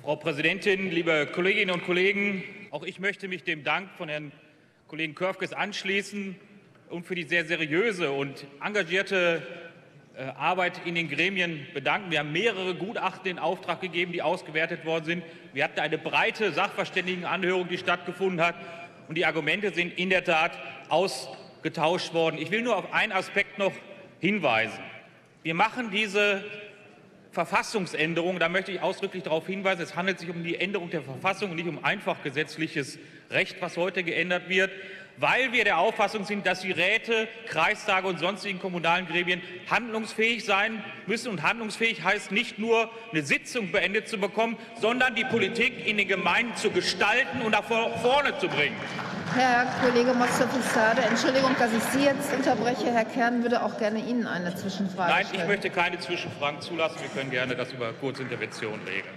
Frau Präsidentin, liebe Kolleginnen und Kollegen! Auch ich möchte mich dem Dank von Herrn Kollegen Körfges anschließen und für die sehr seriöse und engagierte äh, Arbeit in den Gremien bedanken. Wir haben mehrere Gutachten in Auftrag gegeben, die ausgewertet worden sind. Wir hatten eine breite Sachverständigenanhörung, die stattgefunden hat. Und die Argumente sind in der Tat ausgetauscht worden. Ich will nur auf einen Aspekt noch hinweisen. Wir machen diese Verfassungsänderung, da möchte ich ausdrücklich darauf hinweisen, es handelt sich um die Änderung der Verfassung und nicht um einfach gesetzliches Recht, was heute geändert wird weil wir der Auffassung sind, dass die Räte, Kreistage und sonstigen kommunalen Gremien handlungsfähig sein müssen. Und handlungsfähig heißt nicht nur, eine Sitzung beendet zu bekommen, sondern die Politik in den Gemeinden zu gestalten und nach vorne zu bringen. Herr Kollege Mostafa Entschuldigung, dass ich Sie jetzt unterbreche. Herr Kern würde auch gerne Ihnen eine Zwischenfrage Nein, stellen. ich möchte keine Zwischenfragen zulassen. Wir können gerne das über Kurzintervention regeln.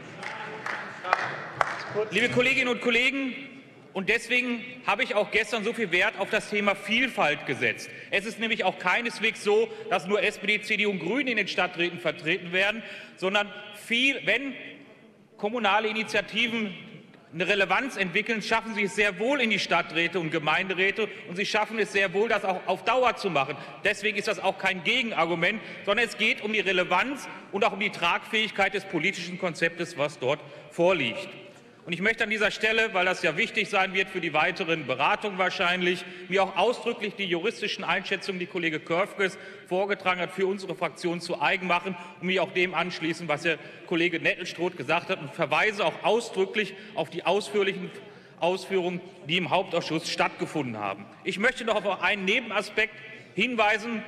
Liebe Kolleginnen und Kollegen, und deswegen habe ich auch gestern so viel Wert auf das Thema Vielfalt gesetzt. Es ist nämlich auch keineswegs so, dass nur SPD, CDU und Grüne in den Stadträten vertreten werden, sondern viel, wenn kommunale Initiativen eine Relevanz entwickeln, schaffen sie es sehr wohl in die Stadträte und Gemeinderäte und sie schaffen es sehr wohl, das auch auf Dauer zu machen. Deswegen ist das auch kein Gegenargument, sondern es geht um die Relevanz und auch um die Tragfähigkeit des politischen Konzeptes, was dort vorliegt. Und ich möchte an dieser Stelle, weil das ja wichtig sein wird für die weiteren Beratungen wahrscheinlich, mir auch ausdrücklich die juristischen Einschätzungen, die Kollege Körfges vorgetragen hat, für unsere Fraktion zu eigen machen und mich auch dem anschließen, was der Kollege Nettelstroth gesagt hat und verweise auch ausdrücklich auf die ausführlichen Ausführungen, die im Hauptausschuss stattgefunden haben. Ich möchte noch auf einen Nebenaspekt hinweisen,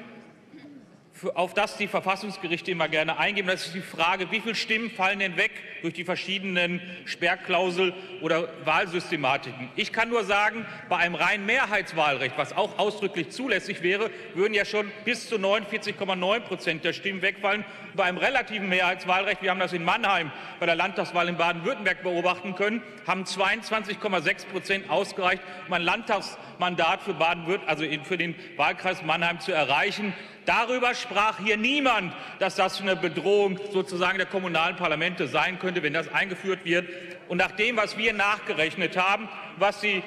auf das die Verfassungsgerichte immer gerne eingehen. Das ist die Frage, wie viele Stimmen fallen denn weg durch die verschiedenen Sperrklausel oder Wahlsystematiken. Ich kann nur sagen, bei einem reinen Mehrheitswahlrecht, was auch ausdrücklich zulässig wäre, würden ja schon bis zu 49,9 Prozent der Stimmen wegfallen. Bei einem relativen Mehrheitswahlrecht, wir haben das in Mannheim bei der Landtagswahl in Baden-Württemberg beobachten können, haben 22,6 Prozent ausgereicht, um ein Landtagsmandat für Baden-Württemberg, also für den Wahlkreis Mannheim zu erreichen. Darüber sprach hier niemand, dass das eine Bedrohung sozusagen der kommunalen Parlamente sein könnte, wenn das eingeführt wird. Und nach dem, was wir nachgerechnet haben, was die,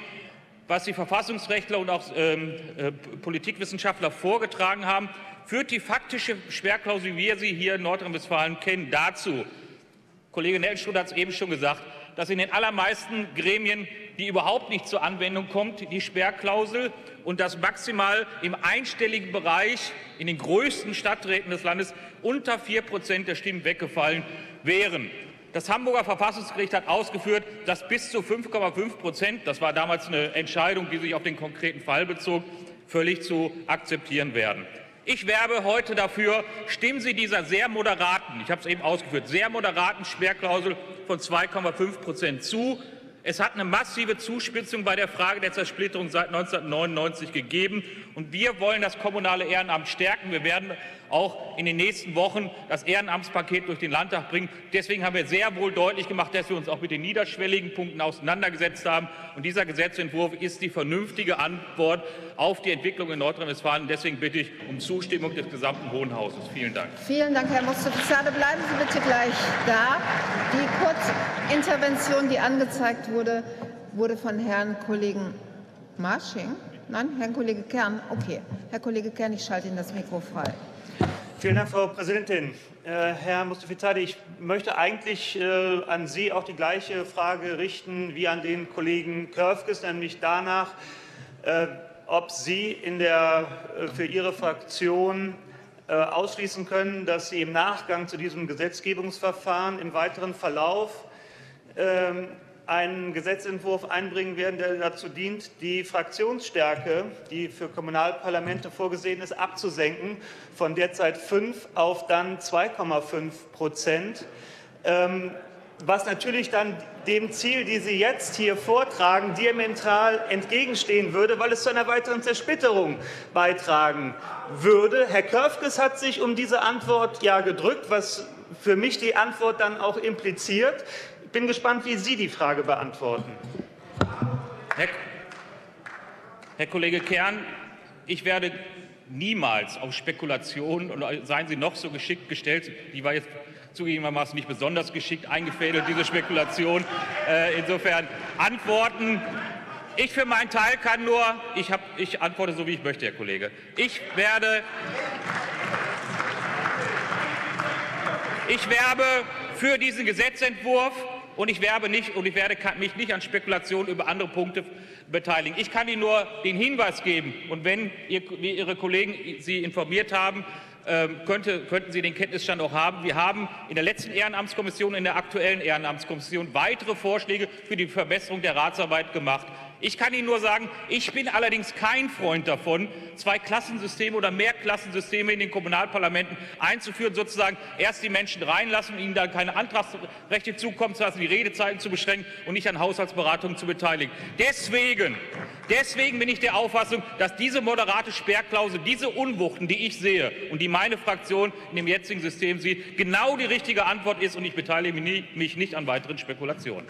was die Verfassungsrechtler und auch ähm, äh, Politikwissenschaftler vorgetragen haben, führt die faktische Sperrklausel, wie wir sie hier in Nordrhein-Westfalen kennen, dazu, Kollege Nelstruth hat es eben schon gesagt, dass in den allermeisten Gremien, die überhaupt nicht zur Anwendung kommt, die Sperrklausel und dass maximal im einstelligen Bereich in den größten Stadträten des Landes unter vier Prozent der Stimmen weggefallen wären. Das Hamburger Verfassungsgericht hat ausgeführt, dass bis zu 5,5 Prozent, das war damals eine Entscheidung, die sich auf den konkreten Fall bezog, völlig zu akzeptieren werden. Ich werbe heute dafür, stimmen Sie dieser sehr moderaten, ich habe es eben ausgeführt, sehr moderaten Sperrklausel von 2,5 Prozent zu. Es hat eine massive Zuspitzung bei der Frage der Zersplitterung seit 1999 gegeben. Und wir wollen das kommunale Ehrenamt stärken. Wir werden auch in den nächsten Wochen das Ehrenamtspaket durch den Landtag bringen. Deswegen haben wir sehr wohl deutlich gemacht, dass wir uns auch mit den niederschwelligen Punkten auseinandergesetzt haben. Und dieser Gesetzentwurf ist die vernünftige Antwort auf die Entwicklung in Nordrhein-Westfalen. Deswegen bitte ich um Zustimmung des gesamten Hohen Hauses. Vielen Dank. Vielen Dank, Herr Mustafa. Bleiben Sie bitte gleich da. Die Kurzintervention, die angezeigt wurde, wurde von Herrn Kollegen Marsching. Nein, Herrn Kollege Kern. Okay, Herr Kollege Kern, ich schalte Ihnen das Mikro frei. Vielen Dank, Frau Präsidentin. Äh, Herr Mustafizadeh, ich möchte eigentlich äh, an Sie auch die gleiche Frage richten wie an den Kollegen Körfges, nämlich danach, äh, ob Sie in der, äh, für Ihre Fraktion äh, ausschließen können, dass Sie im Nachgang zu diesem Gesetzgebungsverfahren im weiteren Verlauf ähm, einen Gesetzentwurf einbringen werden, der dazu dient, die Fraktionsstärke, die für Kommunalparlamente vorgesehen ist, abzusenken von derzeit 5 auf dann 2,5 Prozent. Ähm, was natürlich dann dem Ziel, die Sie jetzt hier vortragen, diametral entgegenstehen würde, weil es zu einer weiteren Zersplitterung beitragen würde. Herr Körfges hat sich um diese Antwort ja gedrückt, was für mich die Antwort dann auch impliziert. Ich bin gespannt, wie Sie die Frage beantworten. Herr, Herr Kollege Kern, ich werde niemals auf Spekulationen, und seien sie noch so geschickt gestellt, die wir jetzt zugegebenermaßen nicht besonders geschickt eingefädelt, diese Spekulation. Äh, insofern Antworten. Ich für meinen Teil kann nur, ich, hab, ich antworte so, wie ich möchte, Herr Kollege. Ich werde, ich werbe für diesen Gesetzentwurf und ich werbe nicht und ich werde mich nicht an Spekulationen über andere Punkte beteiligen. Ich kann Ihnen nur den Hinweis geben und wenn Ihre Kollegen Sie informiert haben, ähm, könnte, könnten Sie den Kenntnisstand auch haben. Wir haben in der letzten Ehrenamtskommission, in der aktuellen Ehrenamtskommission weitere Vorschläge für die Verbesserung der Ratsarbeit gemacht. Ich kann Ihnen nur sagen, ich bin allerdings kein Freund davon, zwei Klassensysteme oder mehr Klassensysteme in den Kommunalparlamenten einzuführen, sozusagen erst die Menschen reinlassen und ihnen dann keine Antragsrechte zukommen zu lassen, die Redezeiten zu beschränken und nicht an Haushaltsberatungen zu beteiligen. Deswegen, deswegen bin ich der Auffassung, dass diese moderate Sperrklausel, diese Unwuchten, die ich sehe und die meine Fraktion in dem jetzigen System sieht, genau die richtige Antwort ist und ich beteilige mich nicht an weiteren Spekulationen.